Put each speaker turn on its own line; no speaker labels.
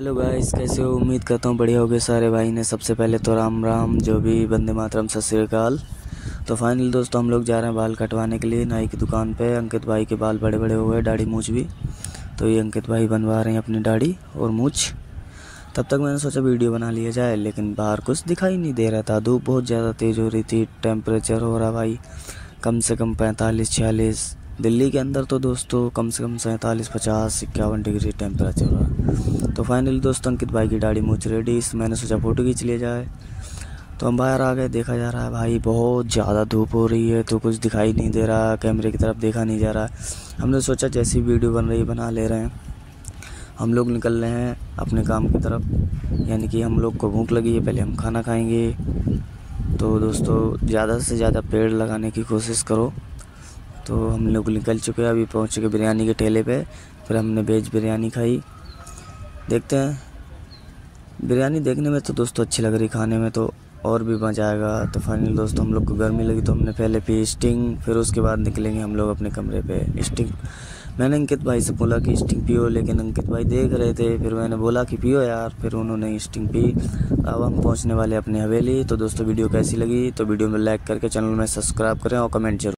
Hello guys, कैसे हो? उम्मीद करता हूँ बढ़िया हो गए सारे भाई ने। सबसे पहले तो राम राम, जो भी बंदे मातरम, सत श्रीकाल तो फाइनल दोस्तों, हम लोग जा रहे हैं बाल कटवाने के लिए नाई की दुकान पे। अंकित भाई के बाल बड़े बड़े हुए दाढ़ी मूछ भी। तो ये अंकित भाई बनवा रहे हैं अपनी दाढ़ी और मूछ। तब तक मैंने सोचा वीडियो बना लिया जाए, लेकिन बाहर कुछ दिखाई नहीं दे रहा था। धूप बहुत ज़्यादा तेज़ हो रही थी टेम्परेचर हो रहा भाई। कम से कम पैंतालीस, छियालीस दिल्ली के अंदर तो दोस्तों कम से कम सैंतालीस, पचास, इक्यावन डिग्री टेम्परेचर रहा तो फाइनली दोस्तों, अंकित भाई की दाढ़ी मूछ रेडी इस मैंने सोचा फ़ोटो खींच लिया जाए। तो हम बाहर आ गए, देखा जा रहा है भाई बहुत ज़्यादा धूप हो रही है तो कुछ दिखाई नहीं दे रहा कैमरे की तरफ़ देखा नहीं जा रहा है। हमने सोचा जैसी वीडियो बन रही बना ले रहे हैं। हम लोग निकल रहे हैं अपने काम की तरफ़, यानी कि हम लोग को भूख लगी है, पहले हम खाना खाएँगे। तो दोस्तों, ज़्यादा से ज़्यादा पेड़ लगाने की कोशिश करो। तो हम लोग निकल चुके हैं, अभी पहुँच चुके बिरयानी के ठेले पे। फिर हमने वेज बिरयानी खाई। देखते हैं। बिरयानी देखने में तो दोस्तों अच्छी लग रही खाने में तो और भी मज़ा आएगा। तो फाइनल दोस्तों हम लोग को गर्मी लगी तो हमने पहले पी स्टिंग फिर उसके बाद निकलेंगे हम लोग अपने कमरे पे। स्टिंग मैंने अंकित भाई से बोला कि स्टिंग पियो, लेकिन अंकित भाई देख रहे थे। फिर मैंने बोला कि पियो यार, फिर उन्होंने स्टिंग पी। अब हम पहुँचने वाले अपनी हवेली। तो दोस्तों वीडियो कैसी लगी? तो वीडियो में लाइक करके चैनल में सब्सक्राइब करें और कमेंट ज़रूर